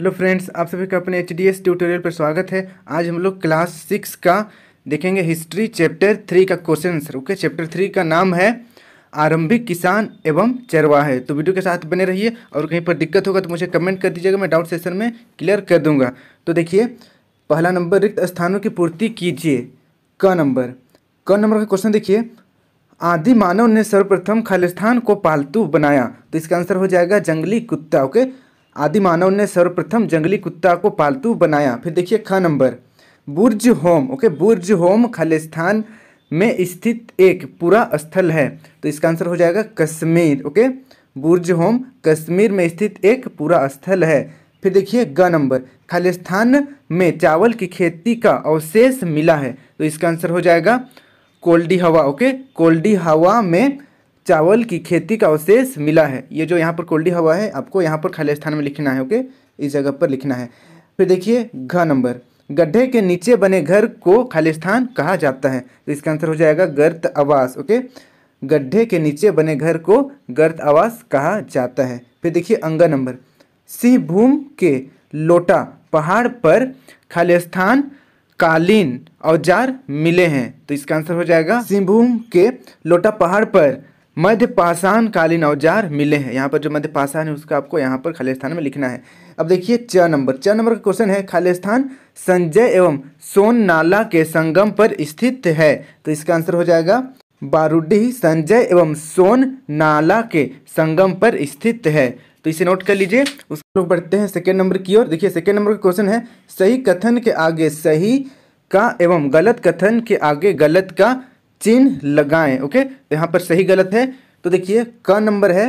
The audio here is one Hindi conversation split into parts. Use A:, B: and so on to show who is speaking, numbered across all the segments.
A: हेलो फ्रेंड्स, आप सभी का अपने एच डी एस ट्यूटोरियल पर स्वागत है। आज हम लोग क्लास सिक्स का देखेंगे हिस्ट्री चैप्टर थ्री का question answer okay chapter three का नाम है आरंभिक किसान एवं चरवा है। तो वीडियो के साथ बने रहिए और कहीं पर दिक्कत होगा तो मुझे कमेंट कर दीजिएगा, मैं डाउट सेशन में क्लियर कर दूँगा। तो देखिए, पहला नंबर रिक्त स्थानों की पूर्ति कीजिए। क नंबर क नंबर का क्वेश्चन देखिए। आदि मानव ने सर्वप्रथम खालिस्तान को पालतू बनाया। तो इसका आंसर हो जाएगा जंगली कुत्ता। ओके आदि मानव ने सर्वप्रथम जंगली कुत्ता को पालतू बनाया। फिर देखिए, ख number. Burzahom, okay? Burzahom Khalistan में स्थित एक पूरा स्थल है। तो इसका आंसर हो जाएगा कश्मीर, ओके? बुर्ज होम कश्मीर में स्थित एक पूरा स्थल है। फिर देखिए, ग नंबर। खालिस्तान में चावल की खेती का अवशेष मिला है। तो इसका आंसर हो जाएगा कोल्डी हवा, ओके? कोल्डी हवा में चावल की खेती का अवशेष मिला है। ये जो यहाँ पर कोल्डी हवा है, आपको यहाँ पर खाली स्थान में लिखना है, ओके? इस जगह पर लिखना है। फिर देखिए, घ नंबर। गड्ढे के नीचे बने घर को खाली स्थान कहा जाता है। तो इसका आंसर हो जाएगा गर्त आवास, ओके? गड्ढे के नीचे बने घर को गर्त आवास कहा जाता है। फिर देखिए, अंग नंबर। सिंहभूम के लोटा पहाड़ पर खालिस्तान कालीन औज़ार मिले हैं। तो इसका आंसर हो जाएगा सिंहभूम के लोटा पहाड़ पर मध्य पाषाण कालीन औज़ार मिले हैं। यहाँ पर जो मध्य पाषाण है, उसका आपको यहाँ पर खालिस्तान में लिखना है। अब देखिए, च नंबर। च नंबर का क्वेश्चन है खालिस्तान संजय एवं सोन नाला के संगम पर स्थित है। तो इसका आंसर हो जाएगा, बारूडी संजय एवं सोन नाला के संगम पर स्थित है। तो इसे नोट कर लीजिए। उसको बढ़ते हैं सेकेंड नंबर की ओर। देखिए सेकेंड नंबर का क्वेश्चन है, सही कथन के आगे सही का एवं गलत कथन के आगे गलत का चिन्ह लगाएँ ओके तो यहाँ पर सही गलत है। तो देखिए, क नंबर है,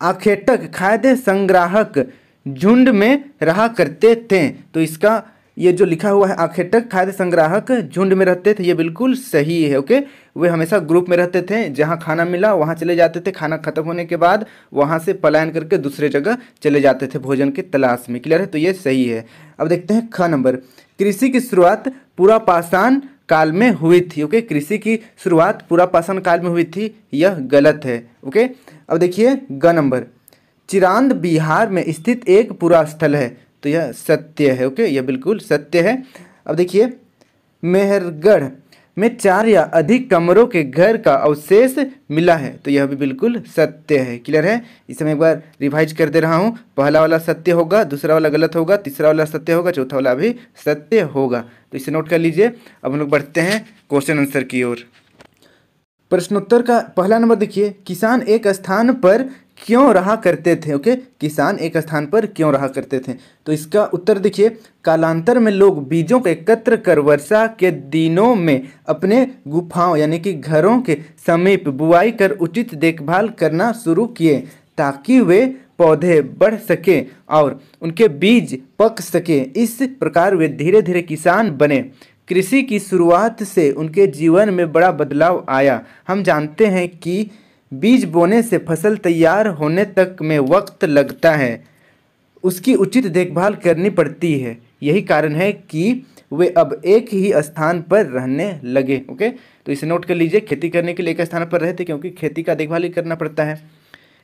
A: आखेटक, खाद्य संग्राहक, झुंड में रहा करते थे। तो इसका ये जो लिखा हुआ है, आखेटक, खाद्य संग्राहक, झुंड में रहते थे, ये बिल्कुल सही है ओके वे हमेशा ग्रुप में रहते थे, जहाँ खाना मिला, वहाँ चले जाते थे। खाना खत्म होने के बाद वहाँ से पलायन करके दूसरे जगह चले जाते थे भोजन की तलाश में। क्लियर है? तो ये सही है। अब देखते हैं ख नंबर। कृषि की शुरुआत पूरा पाषाण काल में हुई थी ओके कृषि की शुरुआत पूरा पाषाण काल में हुई थी, यह गलत है ओके अब देखिए, ग नंबर। चिरांद बिहार में स्थित एक पूरा स्थल है तो यह सत्य है ओके यह बिल्कुल सत्य है। अब देखिए, मेहरगढ़। में चार या अधिक कमरों के घर का अवशेष मिला है। तो यह भी बिल्कुल सत्य है। क्लियर है? इसे मैं एक बार रिवाइज कर दे रहा हूँ। पहला वाला सत्य होगा, दूसरा वाला गलत होगा, तीसरा वाला सत्य होगा, चौथा वाला भी सत्य होगा। तो इसे नोट कर लीजिए। अब हम लोग बढ़ते हैं क्वेश्चन आंसर की ओर। प्रश्नोत्तर का पहला नंबर देखिए। किसान एक स्थान पर क्यों रहा करते थे, ओके? किसान एक स्थान पर क्यों रहा करते थे? तो इसका उत्तर देखिए, कालांतर में लोग बीजों को एकत्र कर वर्षा के दिनों में अपने गुफाओं यानी कि घरों के समीप बुआई कर उचित देखभाल करना शुरू किए ताकि वे पौधे बढ़ सके और उनके बीज पक सके। इस प्रकार वे धीरे धीरे किसान बने। कृषि की शुरुआत से उनके जीवन में बड़ा बदलाव आया। हम जानते हैं कि बीज बोने से फ़सल तैयार होने तक में वक्त लगता है। उसकी उचित देखभाल करनी पड़ती है। यही कारण है कि वे अब एक ही स्थान पर रहने लगे, ओके? तो इसे नोट कर लीजिए, खेती करने के लिए एक स्थान पर रहते क्योंकि खेती का देखभाल ही करना पड़ता है।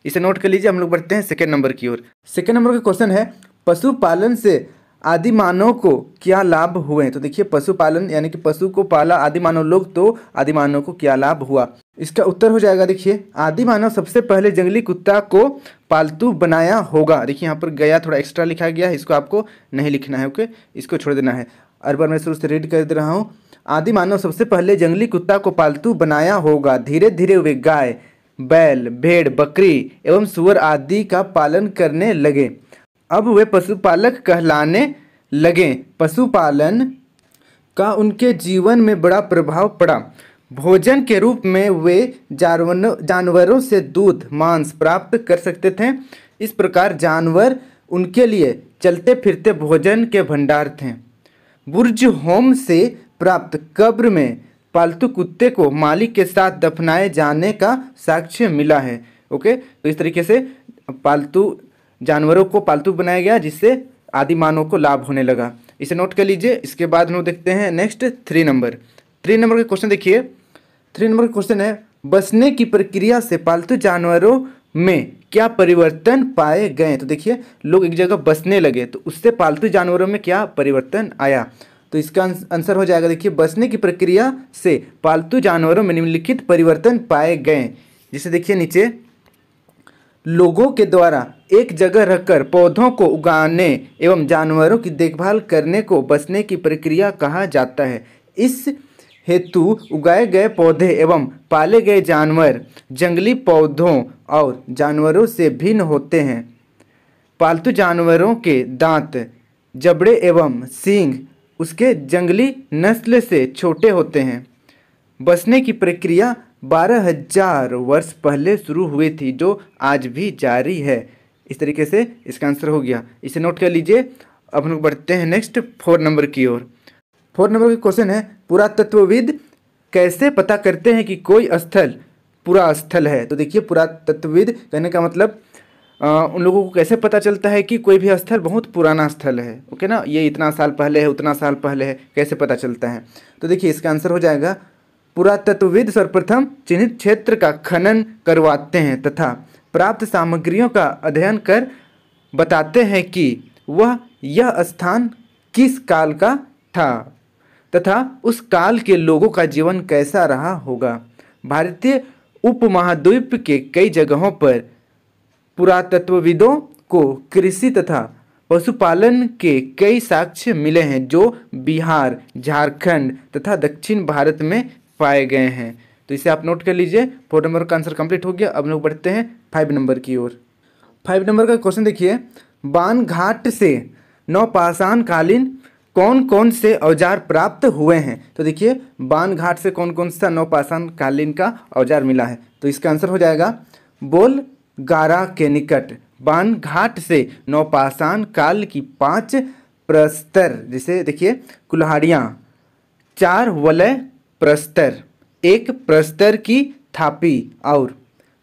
A: इसे नोट कर लीजिए, हम लोग बढ़ते हैं सेकेंड नंबर की ओर। सेकेंड नंबर का क्वेश्चन है, पशुपालन से आदि मानव को क्या लाभ हुए? तो देखिए, पशुपालन यानी कि पशु को पाला आदि मानव लोग तो आदि मानव को क्या लाभ हुआ? इसका उत्तर हो जाएगा, देखिए आदि मानव सबसे पहले जंगली कुत्ता को पालतू बनाया होगा। देखिए, यहाँ पर गया, थोड़ा एक्स्ट्रा लिखा गया है, इसको आपको नहीं लिखना है, ओके? इसको छोड़ देना है। अर बार, मैं शुरू से रीड कर दे रहा हूँ। आदि मानव सबसे पहले जंगली कुत्ता को पालतू बनाया होगा। धीरे धीरे वे गाय, बैल, भेड़, बकरी एवं सुअर आदि का पालन करने लगे। अब वे पशुपालक कहलाने लगे। पशुपालन का उनके जीवन में बड़ा प्रभाव पड़ा। भोजन के रूप में वे जानवरों से दूध, मांस प्राप्त कर सकते थे। इस प्रकार जानवर उनके लिए चलते फिरते भोजन के भंडार थे। बुर्ज होम से प्राप्त कब्र में पालतू कुत्ते को मालिक के साथ दफनाए जाने का साक्ष्य मिला है। ओके? तो इस तरीके से पालतू जानवरों को पालतू बनाया गया, जिससे आदि मानव को लाभ होने लगा। इसे नोट कर लीजिए। इसके बाद हम देखते हैं next three number three number का क्वेश्चन देखिए। थ्री नंबर का क्वेश्चन है, बसने की प्रक्रिया से पालतू जानवरों में क्या परिवर्तन पाए गए? तो देखिए, लोग एक जगह बसने लगे तो उससे पालतू जानवरों में क्या परिवर्तन आया? तो इसका आंसर हो जाएगा, देखिए, बसने की प्रक्रिया से पालतू जानवरों में निम्नलिखित परिवर्तन पाए गए। जिसे देखिए नीचे। लोगों के द्वारा एक जगह रखकर पौधों को उगाने एवं जानवरों की देखभाल करने को बसने की प्रक्रिया कहा जाता है। इस हेतु उगाए गए पौधे एवं पाले गए जानवर जंगली पौधों और जानवरों से भिन्न होते हैं। पालतू जानवरों के दांत, जबड़े एवं सींग उसके जंगली नस्ल से छोटे होते हैं। बसने की प्रक्रिया बारह हज़ार वर्ष पहले शुरू हुई थी जो आज भी जारी है। इस तरीके से इसका आंसर हो गया। इसे नोट कर लीजिए। अब हम बढ़ते हैं नेक्स्ट फोर नंबर की ओर। फोर नंबर का क्वेश्चन है पुरातत्वविद कैसे पता करते हैं कि कोई स्थल पूरा स्थल है? तो देखिए पुरातत्वविद कहने का मतलब आ, उन लोगों को कैसे पता चलता है कि कोई भी स्थल बहुत पुराना स्थल है? ओके ना? ये इतना साल पहले है उतना साल पहले है कैसे पता चलता है? तो देखिए इसका आंसर हो जाएगा पुरातत्वविद सर्वप्रथम चिन्हित क्षेत्र का खनन करवाते हैं तथा प्राप्त सामग्रियों का अध्ययन कर बताते हैं कि वह यह स्थान किस काल का था तथा उस काल के लोगों का जीवन कैसा रहा होगा। भारतीय उपमहाद्वीप के कई जगहों पर पुरातत्वविदों को कृषि तथा पशुपालन के कई साक्ष्य मिले हैं जो बिहार, झारखंड तथा दक्षिण भारत में पाए गए हैं। तो इसे आप नोट कर लीजिए फोर नंबर का आंसर कंप्लीट हो गया। अब लोग बढ़ते हैं फाइव नंबर की ओर। फाइव नंबर का क्वेश्चन देखिए। बान घाट से नौपाषाण कालीन कौन कौन से औज़ार प्राप्त हुए हैं? तो देखिए बान घाट से कौन कौन सा नौपाषाण कालीन का औज़ार मिला है? तो इसका आंसर हो जाएगा, बोल गारा के निकट। बान घाट से नौपाषाण काल की पाँच प्रस्तर, जैसे देखिए, कुल्हाड़ियाँ, चार वलय प्रस्तर। एक प्रस्तर की थापी और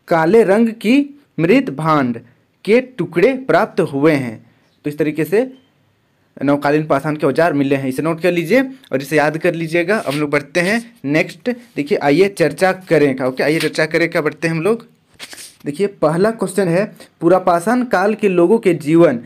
A: काले रंग की मृत भांड के टुकड़े प्राप्त हुए हैं। तो इस तरीके से नौकालीन पाषाण के औज़ार मिले हैं। इसे नोट कर लीजिए और इसे याद कर लीजिएगा। हम लोग बढ़ते हैं नेक्स्ट देखिए, आइए चर्चा करें। का ओके आइए चर्चा करें। का बढ़ते हैं हम लोग? देखिए, पहला क्वेश्चन है पुरापाषाण काल के लोगों के जीवन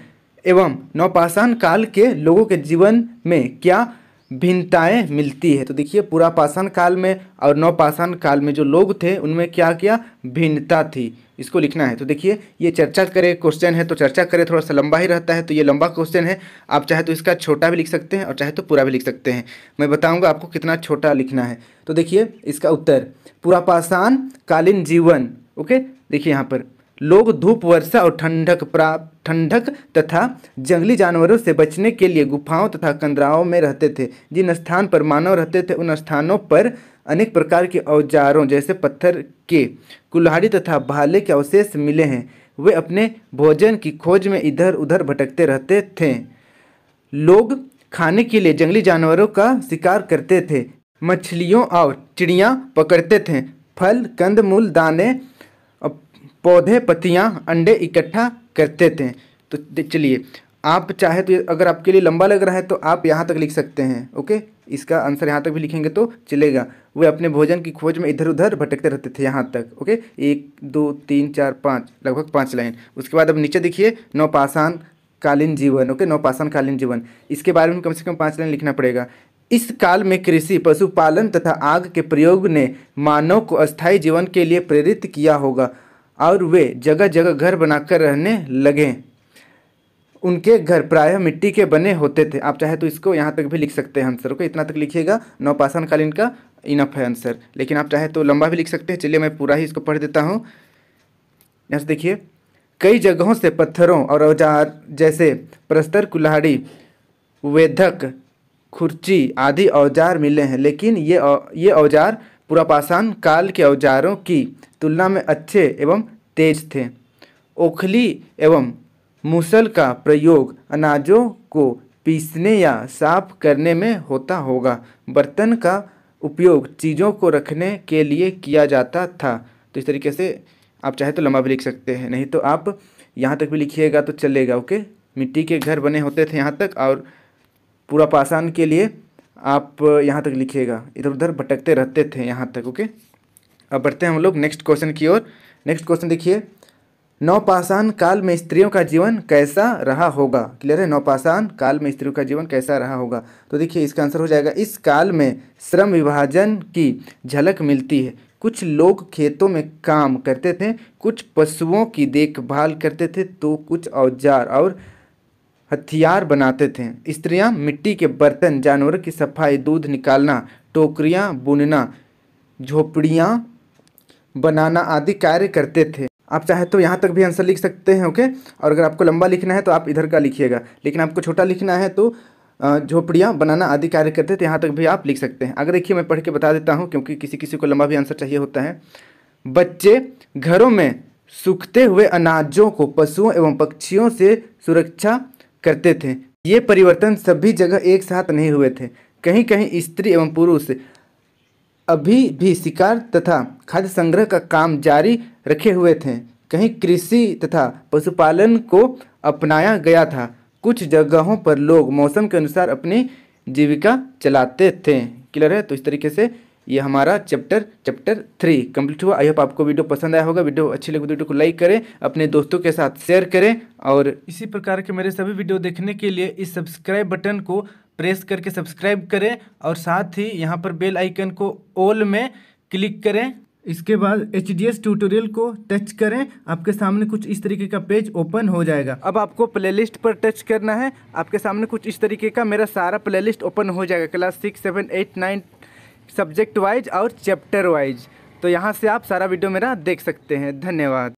A: एवं नवपाषाण काल के लोगों के जीवन में क्या भिन्नताएँ मिलती है। तो देखिए, पुरापाषाण काल में और नवपाषाण काल में जो लोग थे, उनमें क्या क्या? भिन्नता थी। इसको लिखना है। तो देखिए, ये चर्चा करें क्वेश्चन है तो चर्चा करें, थोड़ा सा लंबा ही रहता है तो ये लंबा क्वेश्चन है। आप चाहे तो इसका छोटा भी लिख सकते हैं और चाहे तो पूरा भी लिख सकते हैं। मैं बताऊँगा आपको कितना छोटा लिखना है। तो देखिए, इसका उत्तर, पुरापाषाण कालीन जीवन, ओके? देखिए यहाँ पर। लोग धूप, वर्षा और ठंडक प्राप्त ठंडक तथा जंगली जानवरों से बचने के लिए गुफाओं तथा कंदराओं में रहते थे। जिन स्थान पर मानव रहते थे, उन स्थानों पर अनेक प्रकार के औजारों जैसे पत्थर के कुल्हाड़ी तथा भाले के अवशेष मिले हैं। वे अपने भोजन की खोज में इधर उधर भटकते रहते थे। लोग खाने के लिए जंगली जानवरों का शिकार करते थे। मछलियों और चिड़ियाँ पकड़ते थे। फल, कंद, मूल, दाने पौधे, पत्तियाँ, अंडे इकट्ठा करते थे। तो चलिए, आप चाहे तो अगर आपके लिए लंबा लग रहा है तो आप यहाँ तक लिख सकते हैं, ओके? इसका आंसर यहाँ तक भी लिखेंगे तो चलेगा। वे अपने भोजन की खोज में इधर उधर भटकते रहते थे यहाँ तक, ओके? एक, दो, तीन, चार, पाँच, लगभग पाँच लाइन। उसके बाद अब नीचे देखिए नौपाषाण कालीन जीवन, ओके? नौपाषाण कालीन जीवन। इसके बारे में कम से कम पाँच लाइन लिखना पड़ेगा। इस काल में कृषि, पशुपालन तथा आग के प्रयोग ने मानव को अस्थायी जीवन के लिए प्रेरित किया होगा। और वे जगह जगह घर बनाकर रहने लगे। उनके घर प्रायः मिट्टी के बने होते थे। आप चाहे तो इसको यहाँ तक भी लिख सकते हैं आंसर को। इतना तक लिखिएगा। नौपाषाण कालीन का इनफ है आंसर लेकिन आप चाहे तो लंबा भी लिख सकते हैं। चलिए मैं पूरा ही इसको पढ़ देता हूँ। यहाँ देखिए। कई जगहों से पत्थरों और औज़ार जैसे प्रस्तर कुल्हाड़ी वेधक खुर्ची आदि औज़ार मिले हैं। लेकिन ये औ, ये औज़ार पुरापाषाण काल के औजारों की तुलना में अच्छे एवं तेज थे। ओखली एवं मूसल का प्रयोग अनाजों को पीसने या साफ़ करने में होता होगा। बर्तन का उपयोग चीज़ों को रखने के लिए किया जाता था। तो इस तरीके से आप चाहे तो लंबा भी लिख सकते हैं, नहीं तो आप यहाँ तक भी लिखिएगा तो चलेगा, ओके? मिट्टी के घर बने होते थे यहाँ तक और पूरा पाषाण के लिए आप यहाँ तक लिखिएगा। इधर उधर भटकते रहते थे यहाँ तक, ओके? अब बढ़ते हैं हम लोग नेक्स्ट क्वेश्चन की ओर। नेक्स्ट क्वेश्चन देखिए। नौपाषाण काल में स्त्रियों का जीवन कैसा रहा होगा? क्लियर है? नौपाषाण काल में स्त्रियों का जीवन कैसा रहा होगा? तो देखिए, इसका आंसर हो जाएगा, इस काल में श्रम विभाजन की झलक मिलती है। कुछ लोग खेतों में काम करते थे, कुछ पशुओं की देखभाल करते थे तो कुछ औज़ार और हथियार बनाते थे। स्त्रियाँ मिट्टी के बर्तन, जानवरों की सफ़ाई, दूध निकालना, टोकरियाँ बुनना, झोपड़ियाँ बनाना आदि कार्य करते थे। आप चाहे तो यहाँ तक भी आंसर लिख सकते हैं, ओके? और अगर आपको लंबा लिखना है तो आप इधर का लिखिएगा। लेकिन आपको छोटा लिखना है तो झोपड़ियाँ बनाना आदि कार्य करते थे, यहाँ तक भी आप लिख सकते हैं। अगर देखिए मैं पढ़ के बता देता हूँ, क्योंकि किसी किसी को लंबा भी आंसर चाहिए होता है। बच्चे घरों में सूखते हुए अनाजों को पशुओं एवं पक्षियों से सुरक्षा करते थे। ये परिवर्तन सभी जगह एक साथ नहीं हुए थे। कहीं कहीं स्त्री एवं पुरुष अभी भी शिकार तथा खाद्य संग्रह का काम जारी रखे हुए थे। कहीं कृषि तथा पशुपालन को अपनाया गया था। कुछ जगहों पर लोग मौसम के अनुसार अपनी जीविका चलाते थे। क्लियर है? तो इस तरीके से ये हमारा चैप्टर चैप्टर थ्री कंप्लीट हुआ। आई होप आपको वीडियो पसंद आया होगा। वीडियो अच्छी लगी वीडियो को लाइक करें, अपने दोस्तों के साथ शेयर करें और इसी प्रकार के मेरे सभी वीडियो देखने के लिए इस सब्सक्राइब बटन को प्रेस करके सब्सक्राइब करें और साथ ही यहाँ पर बेल आइकन को ऑल में क्लिक करें। इसके बाद एच डी एस ट्यूटोरियल को टच करें। आपके सामने कुछ इस तरीके का पेज ओपन हो जाएगा। अब आपको प्लेलिस्ट पर टच करना है। आपके सामने कुछ इस तरीके का मेरा सारा प्लेलिस्ट ओपन हो जाएगा। Class six seven eight nine subject wise और चैप्टर वाइज तो यहाँ से आप सारा वीडियो मेरा देख सकते हैं। धन्यवाद।